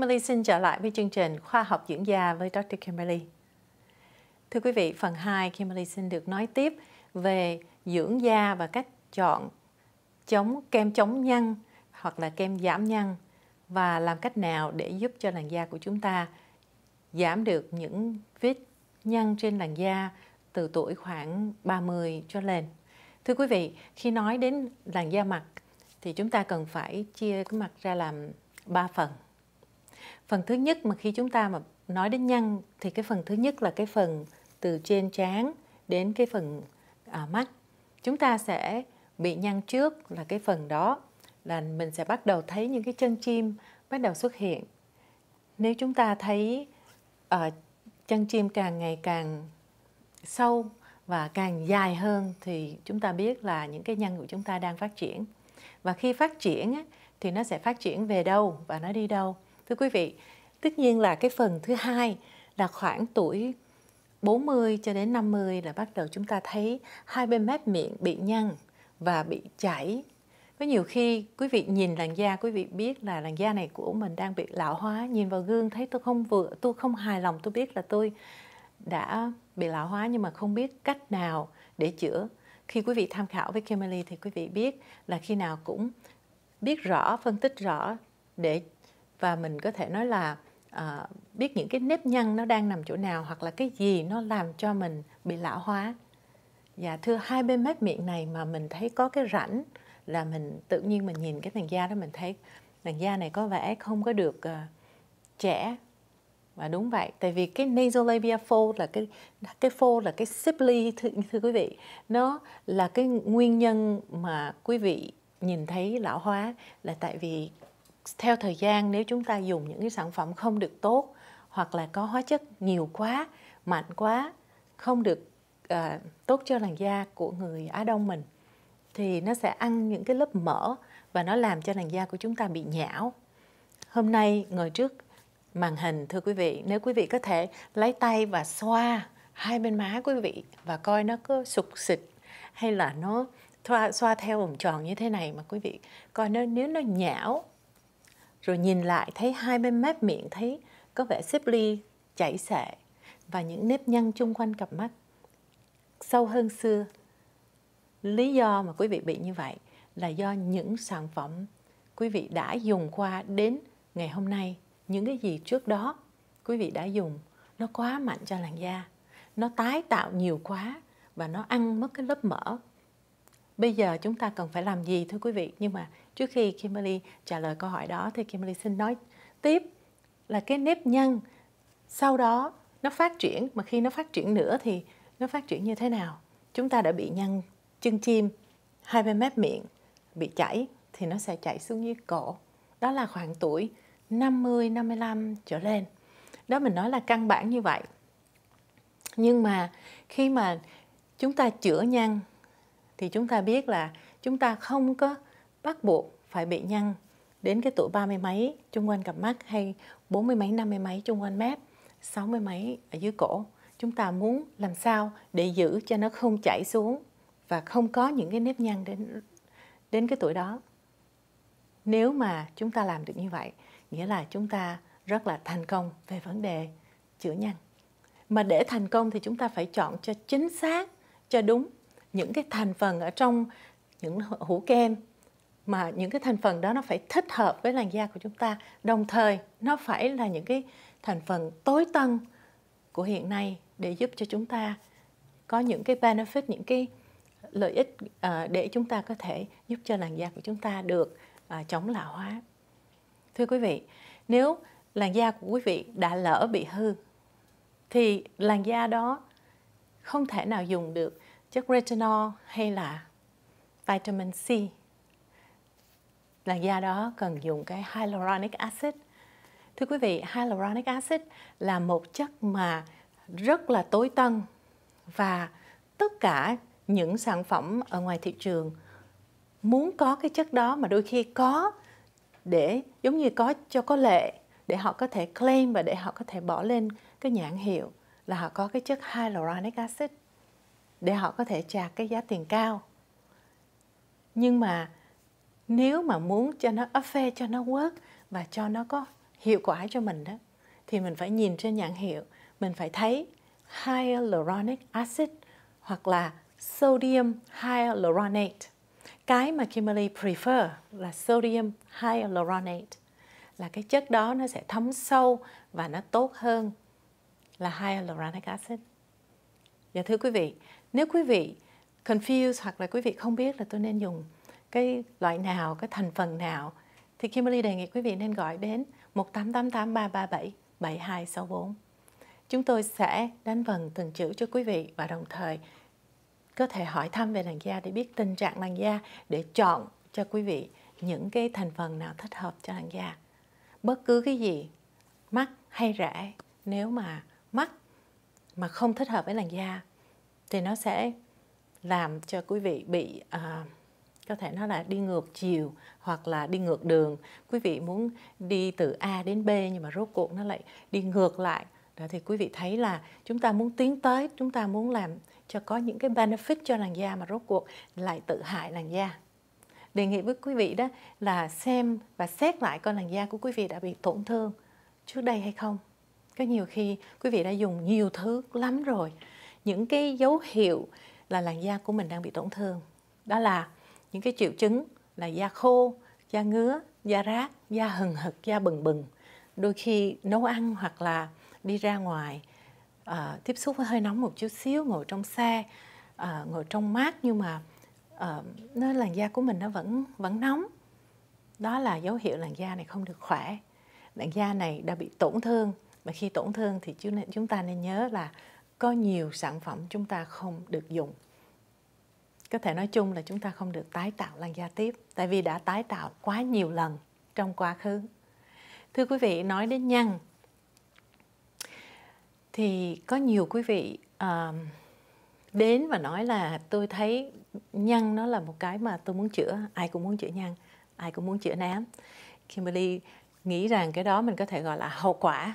Kimberly xin trở lại với chương trình Khoa học dưỡng da với Dr. Kimberly. Thưa quý vị, phần 2 Kimberly xin được nói tiếp về dưỡng da và cách chọn chống kem chống nhăn hoặc là kem giảm nhăn và làm cách nào để giúp cho làn da của chúng ta giảm được những vết nhăn trên làn da từ tuổi khoảng 30 cho lên. Thưa quý vị, khi nói đến làn da mặt thì chúng ta cần phải chia cái mặt ra làm 3 phần. Phần thứ nhất mà khi chúng ta mà nói đến nhăn thì cái phần thứ nhất là cái phần từ trên trán đến cái phần à, mắt. Chúng ta sẽ bị nhăn trước là cái phần đó là mình sẽ bắt đầu thấy những cái chân chim bắt đầu xuất hiện. Nếu chúng ta thấy uh, chân chim càng ngày càng sâu và càng dài hơn thì chúng ta biết là những cái nhân của chúng ta đang phát triển và khi phát triển thì nó sẽ phát triển về đâu và nó đi đâu thưa quý vị, tất nhiên là cái phần thứ hai là khoảng tuổi 40 cho đến 50 là bắt đầu chúng ta thấy hai bên mép miệng bị nhăn và bị chảy. Có nhiều khi quý vị nhìn làn da, quý vị biết là làn da này của mình đang bị lão hóa. Nhìn vào gương thấy tôi không vừa, tôi không hài lòng, tôi biết là tôi đã bị lão hóa nhưng mà không biết cách nào để chữa. Khi quý vị tham khảo với Kimberly thì quý vị biết là khi nào cũng biết rõ, phân tích rõ để và mình có thể nói là à, biết những cái nếp nhăn nó đang nằm chỗ nào hoặc là cái gì nó làm cho mình bị lão hóa. Và thưa hai bên mép miệng này mà mình thấy có cái rãnh là mình tự nhiên mình nhìn cái làn da đó mình thấy làn da này có vẻ không có được uh, trẻ. Và đúng vậy tại vì cái nasolabia fold là cái cái fold là cái simply thưa, thưa quý vị. Nó là cái nguyên nhân mà quý vị nhìn thấy lão hóa là tại vì theo thời gian nếu chúng ta dùng những cái sản phẩm không được tốt hoặc là có hóa chất nhiều quá mạnh quá không được uh, tốt cho làn da của người Á Đông mình thì nó sẽ ăn những cái lớp mỡ và nó làm cho làn da của chúng ta bị nhão. Hôm nay ngồi trước màn hình thưa quý vị, nếu quý vị có thể lấy tay và xoa hai bên má quý vị và coi nó có sụt xịt hay là nó xoa, xoa theo vòng tròn như thế này mà quý vị coi nó nếu nó nhão rồi nhìn lại thấy hai bên mép miệng thấy có vẻ xếp ly, chảy xệ và những nếp nhăn chung quanh cặp mắt. Sâu hơn xưa, lý do mà quý vị bị như vậy là do những sản phẩm quý vị đã dùng qua đến ngày hôm nay. Những cái gì trước đó quý vị đã dùng, nó quá mạnh cho làn da, nó tái tạo nhiều quá và nó ăn mất cái lớp mỡ bây giờ chúng ta cần phải làm gì thưa quý vị nhưng mà trước khi Kimberly trả lời câu hỏi đó thì Kimberly xin nói tiếp là cái nếp nhăn sau đó nó phát triển mà khi nó phát triển nữa thì nó phát triển như thế nào chúng ta đã bị nhăn chân chim hai bên mép miệng bị chảy thì nó sẽ chảy xuống dưới cổ đó là khoảng tuổi 50, 55 trở lên. Đó mình nói là căn bản như vậy. Nhưng mà khi mà chúng ta chữa nhăn thì chúng ta biết là chúng ta không có bắt buộc phải bị nhăn đến cái tuổi ba mươi mấy chung quanh cặp mắt hay bốn mươi mấy, năm mươi mấy chung quanh mép, sáu mươi mấy ở dưới cổ. Chúng ta muốn làm sao để giữ cho nó không chảy xuống và không có những cái nếp nhăn đến đến cái tuổi đó. Nếu mà chúng ta làm được như vậy, nghĩa là chúng ta rất là thành công về vấn đề chữa nhăn. Mà để thành công thì chúng ta phải chọn cho chính xác, cho đúng những cái thành phần ở trong những hũ kem, mà những cái thành phần đó nó phải thích hợp với làn da của chúng ta. Đồng thời, nó phải là những cái thành phần tối tân của hiện nay để giúp cho chúng ta có những cái benefit, những cái lợi ích à, để chúng ta có thể giúp cho làn da của chúng ta được à, chống lão hóa. Thưa quý vị, nếu làn da của quý vị đã lỡ bị hư, thì làn da đó không thể nào dùng được chất retinol hay là vitamin C? Làn da đó cần dùng cái hyaluronic acid. Thưa quý vị, hyaluronic acid là một chất mà rất là tối tân và tất cả những sản phẩm ở ngoài thị trường muốn có cái chất đó mà đôi khi có để, giống như có cho có lệ để họ có thể claim và để họ có thể bỏ lên cái nhãn hiệu là họ có cái chất hyaluronic acid để họ có thể trả cái giá tiền cao. Nhưng mà nếu mà muốn cho nó affair cho nó work và cho nó có hiệu quả cho mình đó, thì mình phải nhìn trên nhãn hiệu. Mình phải thấy hyaluronic acid hoặc là sodium hyaluronate cái mà Kimberly prefer là sodium hyaluronate là cái chất đó nó sẽ thấm sâu và nó tốt hơn là hyaluronic acid. Dạ thưa quý vị, nếu quý vị confused hoặc là quý vị không biết là tôi nên dùng cái loại nào, cái thành phần nào thì Kimberly đề nghị quý vị nên gọi đến 1888 337 7264. Chúng tôi sẽ đánh vần từng chữ cho quý vị và đồng thời có thể hỏi thăm về làn da để biết tình trạng làn da để chọn cho quý vị những cái thành phần nào thích hợp cho làn da. Bất cứ cái gì, mắt hay rẻ, nếu mà mắt mà không thích hợp với làn da thì nó sẽ làm cho quý vị bị uh, có thể nó là đi ngược chiều hoặc là đi ngược đường. Quý vị muốn đi từ A đến B nhưng mà rốt cuộc nó lại đi ngược lại. Đó thì quý vị thấy là chúng ta muốn tiến tới chúng ta muốn làm cho có những cái benefit cho làn da mà rốt cuộc lại tự hại làn da. Đề nghị với quý vị đó là xem và xét lại coi làn da của quý vị đã bị tổn thương trước đây hay không có nhiều khi quý vị đã dùng nhiều thứ lắm rồi. Những cái dấu hiệu là làn da của mình đang bị tổn thương. Đó là những cái triệu chứng là da khô da ngứa da rát da hừng hực da bừng bừng. Đôi khi nấu ăn hoặc là đi ra ngoài uh, tiếp xúc với hơi nóng một chút xíu ngồi trong xe uh, ngồi trong mát nhưng mà uh, nó làn da của mình nó vẫn vẫn nóng. Đó là dấu hiệu làn da này không được khỏe. Làn da này đã bị tổn thương mà khi tổn thương thì chúng ta nên nhớ là có nhiều sản phẩm chúng ta không được dùng. Có thể nói chung là chúng ta không được tái tạo làn da tiếp tại vì đã tái tạo quá nhiều lần trong quá khứ. Thưa quý vị nói đến nhăn thì có nhiều quý vị uh, đến và nói là tôi thấy nhăn nó là một cái mà tôi muốn chữa ai cũng muốn chữa nhăn ai cũng muốn chữa nám. Kimberly nghĩ rằng cái đó mình có thể gọi là hậu quả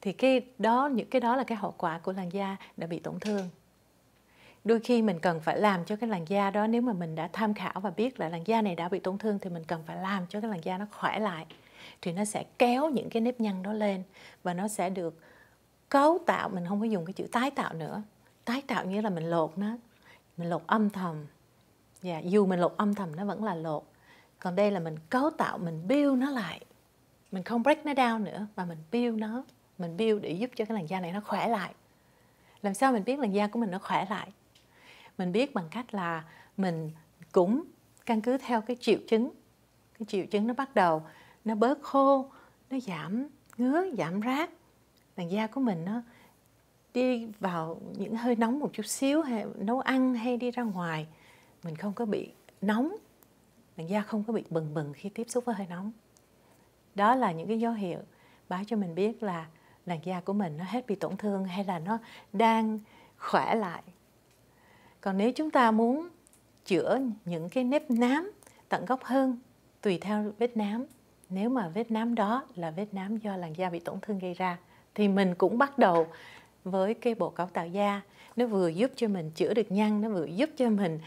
thì cái đó những cái đó là cái hậu quả của làn da đã bị tổn thương. Đôi khi mình cần phải làm cho cái làn da đó nếu mà mình đã tham khảo và biết là làn da này đã bị tổn thương thì mình cần phải làm cho cái làn da nó khỏe lại thì nó sẽ kéo những cái nếp nhăn đó lên và nó sẽ được cấu tạo. Mình không có dùng cái chữ tái tạo nữa. Tái tạo nghĩa là mình lột nó mình lột âm thầm. Và yeah, dù mình lột âm thầm nó vẫn là lột. Còn đây là mình cấu tạo mình build nó lại. Mình không break nó down nữa mà mình build nó mình build để giúp cho cái làn da này nó khỏe lại. Làm sao mình biết làn da của mình nó khỏe lại? Mình biết bằng cách là mình cũng căn cứ theo cái triệu chứng. Cái triệu chứng nó bắt đầu, nó bớt khô, nó giảm ngứa, giảm rát. Làn da của mình nó đi vào những hơi nóng một chút xíu hay nấu ăn hay đi ra ngoài, mình không có bị nóng. Làn da không có bị bừng bừng khi tiếp xúc với hơi nóng. Đó là những cái dấu hiệu báo cho mình biết là làn da của mình nó hết bị tổn thương hay là nó đang khỏe lại. Còn nếu chúng ta muốn chữa những cái nếp nám tận gốc hơn tùy theo vết nám nếu mà vết nám đó là vết nám do làn da bị tổn thương gây ra thì mình cũng bắt đầu với cái bộ cấu tạo da. Nó vừa giúp cho mình chữa được nhăn nó vừa giúp cho mình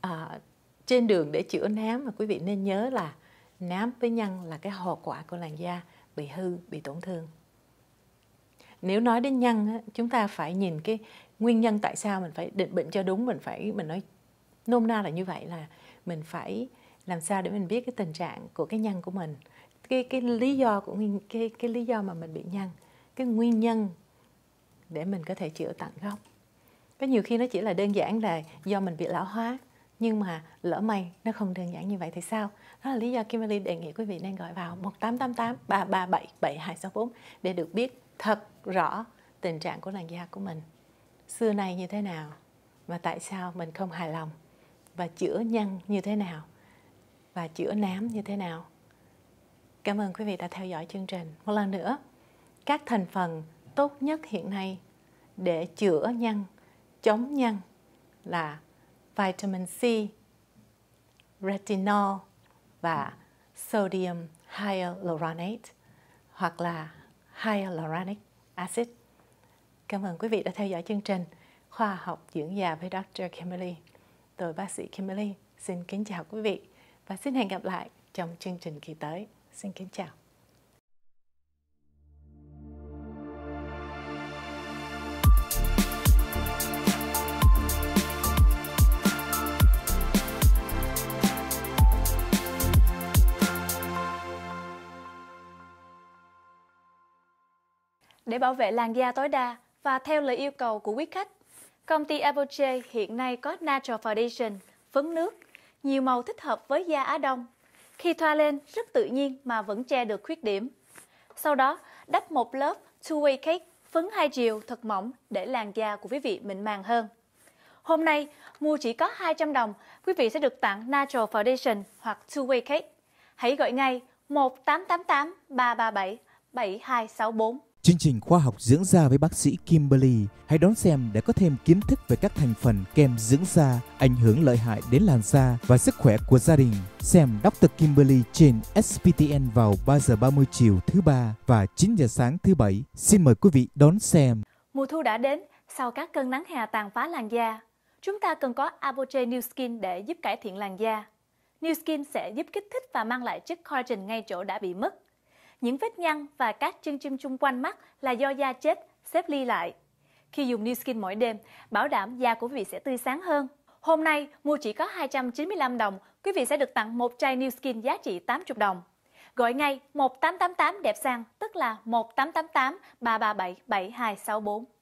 à, trên đường để chữa nám. Mà quý vị nên nhớ là nám với nhăn là cái hậu quả của làn da bị hư bị tổn thương nếu nói đến nhăn chúng ta phải nhìn cái nguyên nhân tại sao mình phải định bệnh cho đúng, mình phải, mình nói nôm na là như vậy là mình phải làm sao để mình biết cái tình trạng của cái nhăn của mình. Cái cái lý do của cái cái lý do mà mình bị nhăn cái nguyên nhân để mình có thể chữa tận gốc. Có nhiều khi nó chỉ là đơn giản là do mình bị lão hóa, nhưng mà lỡ may nó không đơn giản như vậy thì sao? Đó là lý do Kimberly đề nghị quý vị nên gọi vào 1888 337 7264 để được biết thật rõ tình trạng của làn da của mình. Xưa nay như thế nào và tại sao mình không hài lòng? Và chữa nhăn như thế nào? Và chữa nám như thế nào? Cảm ơn quý vị đã theo dõi chương trình. Một lần nữa, các thành phần tốt nhất hiện nay để chữa nhăn, chống nhăn là vitamin C, retinol và sodium hyaluronate hoặc là hyaluronic acid. Cảm ơn quý vị đã theo dõi chương trình Khoa học dưỡng già với Dr. Kimberly. Tôi, bác sĩ Kimberly, xin kính chào quý vị và xin hẹn gặp lại trong chương trình kỳ tới. Xin kính chào. Để bảo vệ làn da tối đa và theo lời yêu cầu của quý khách, công ty Apogee hiện nay có Natural Foundation, phấn nước, nhiều màu thích hợp với da Á Đông. Khi thoa lên rất tự nhiên mà vẫn che được khuyết điểm. Sau đó, đắp một lớp Two Way Cake phấn hai chiều thật mỏng để làn da của quý vị mịn màng hơn. Hôm nay, mua chỉ có 200 đồng, quý vị sẽ được tặng Natural Foundation hoặc Two Way Cake. Hãy gọi ngay 1888 337 7264. Chương trình khoa học dưỡng da với bác sĩ Kimberly. Hãy đón xem để có thêm kiến thức về các thành phần kem dưỡng da ảnh hưởng lợi hại đến làn da và sức khỏe của gia đình. Xem Dr. Kimberly trên SPTN vào 3 giờ 30 chiều thứ ba và 9 giờ sáng thứ bảy. Xin mời quý vị đón xem. Mùa thu đã đến, sau các cơn nắng hè tàn phá làn da, chúng ta cần có Apoche New Skin để giúp cải thiện làn da. New Skin sẽ giúp kích thích và mang lại chất collagen ngay chỗ đã bị mất. Những vết nhăn và các chân chim chung quanh mắt là do da chết xếp ly lại. Khi dùng New Skin mỗi đêm, bảo đảm da của quý vị sẽ tươi sáng hơn. Hôm nay, mua chỉ có 295 đồng, quý vị sẽ được tặng một chai New Skin giá trị 80 đồng. Gọi ngay 1888 đẹp sang, tức là 1888 337 7264.